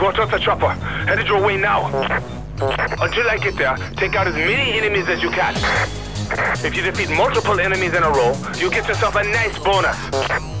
Go towards the chopper. Headed your way now. Until I get there, take out as many enemies as you can. If you defeat multiple enemies in a row, you get yourself a nice bonus.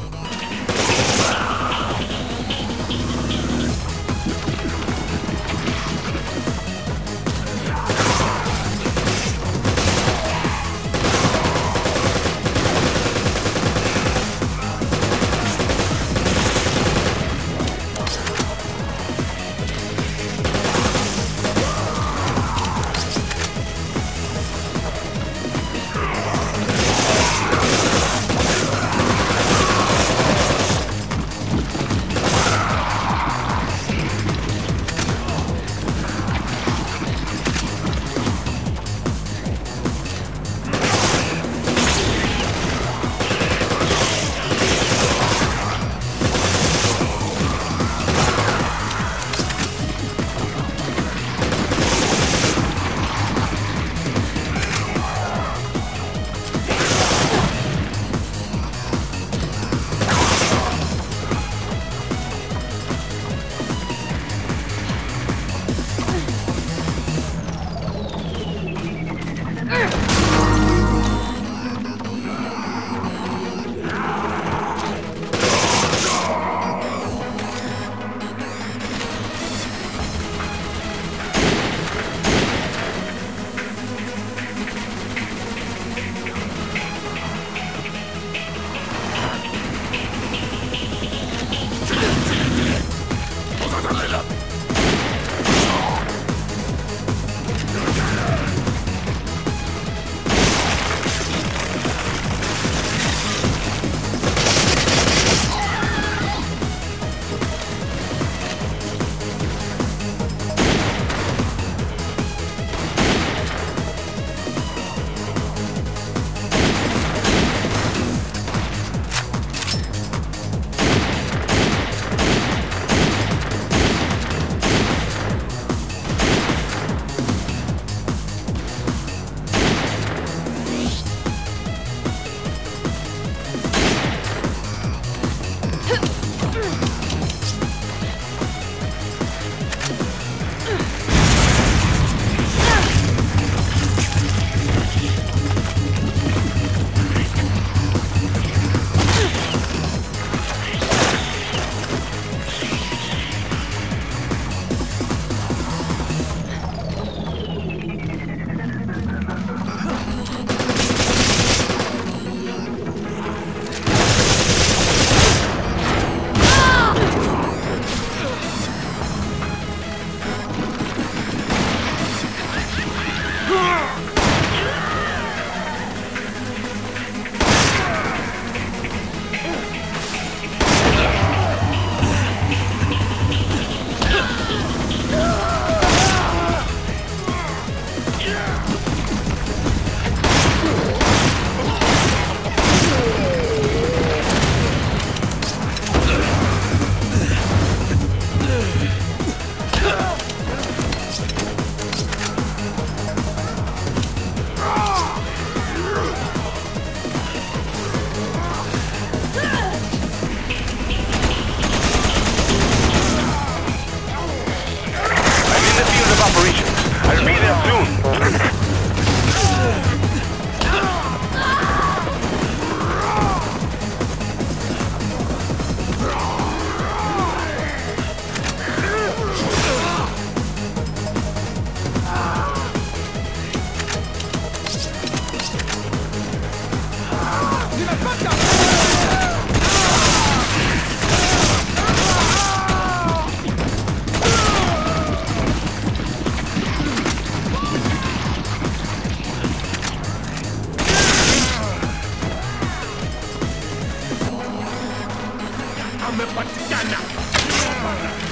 몇 번 죽지 않나?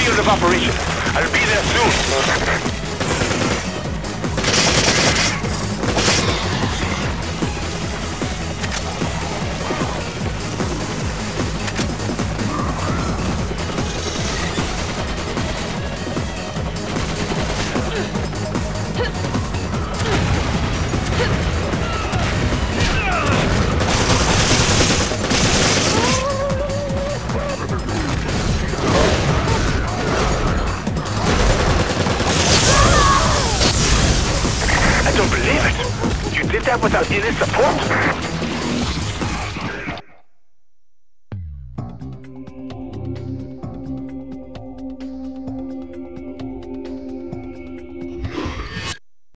Field of operation. I'll be there soon. That without any support?